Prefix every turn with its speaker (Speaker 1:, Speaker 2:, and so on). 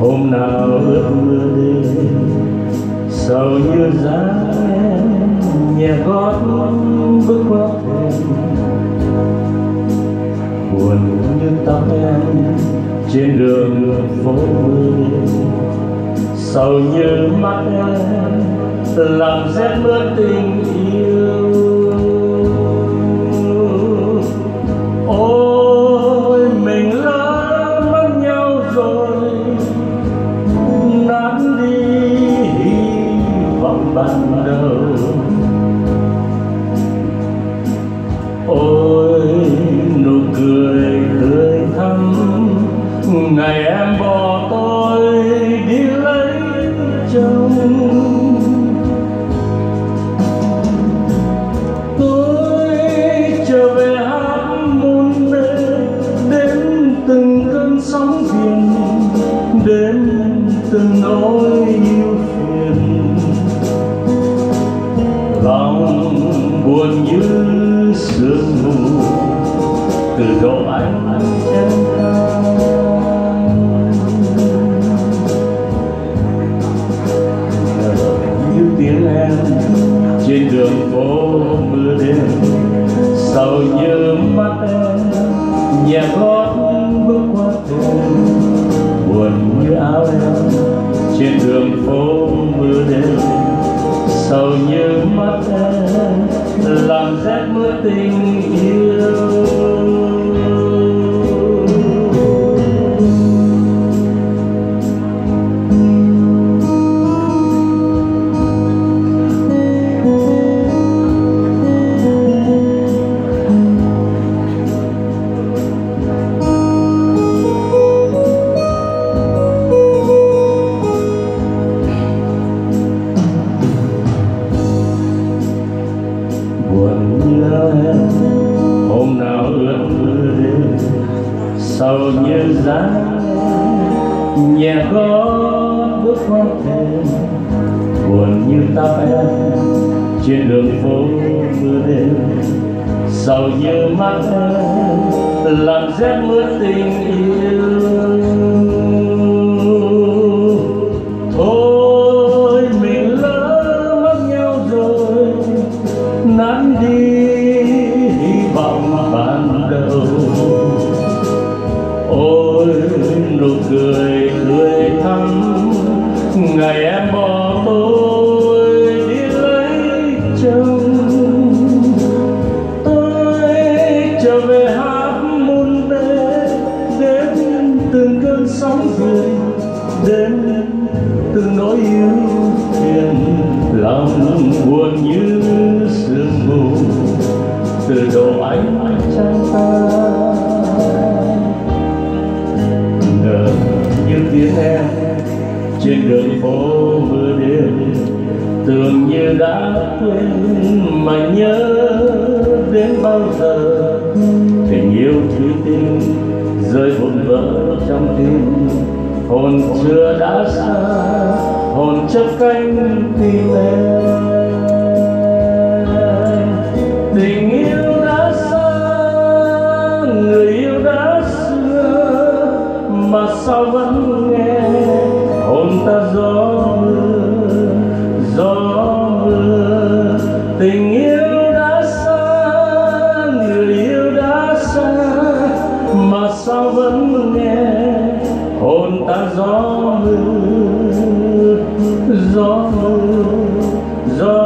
Speaker 1: hôm nào ước mưa đêm sầu như giá em nhẹ gót bước qua thềm buồn như tóc em trên đường phố đêm. Sầu như mắt em làm rét mưa tình yêu? Vọng ban đầu ôi, nụ cười tươi thắm ngày em bỏ tôi đi lấy chồng. Tôi trở về hát muôn bề đến từng cơn sóng biển, đến từng nỗi yêu. Vòng buồn như sương mù. Từ độ anh chân như tiếng em trên đường phố mưa đêm sầu như mắt em nhẹ gót bước qua thềm buồn như áo em trên đường phố rét buồn nhớ em. Hôm nào ước mưa đêm sầu như giá. Nhẹ có bước qua thềm buồn như tóc em. Trên đường phố mưa đêm, sầu như mắt em. Làm rét mưa tình yêu. Nụ cười tươi thắm. Ngày em bỏ tôi đi lấy chồng. Tôi trở về hát muôn bề đến từng cơn sóng biển đến từng nỗi yêu phiền lòng buồn như sương mù. Từ độ như tiếng em. Trên đường phố mưa đêm tưởng như đã quên mà nhớ đến bao giờ. Tình yêu thủy tinh rơi vụn vỡ trong tim. Hồn chưa đã xa, hồn chấp cánh tim em. Sao vẫn nghe hồn ta gió mưa gió mưa gió